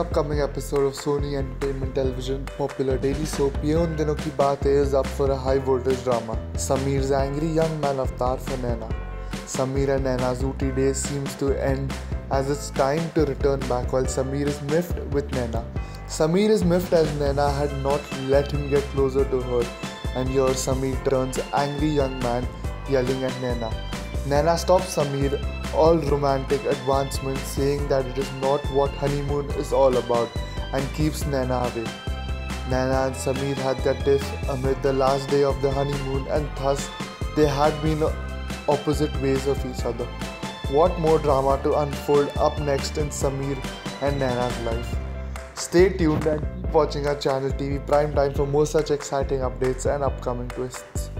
upcoming episode of Sony Entertainment Television popular daily soap Ye Dino Ki Baat is up for a high voltage drama. Sameer's angry young man avatar for Naina. Sameer and Naina's ooty days seems to end as it's time to return back while Sameer is miffed with Naina. Sameer is miffed as Naina had not let him get closer to her and here Sameer turns angry young man yelling at Naina. Naina stops Sameer all romantic advancements, saying that it is not what honeymoon is all about and keeps Naina away. Naina and Sameer had their tiff amid the last day of the honeymoon and thus they had been opposite ways of each other. What more drama to unfold up next in Sameer and Naina's life? Stay tuned and keep watching our channel TV Prime Time for more such exciting updates and upcoming twists.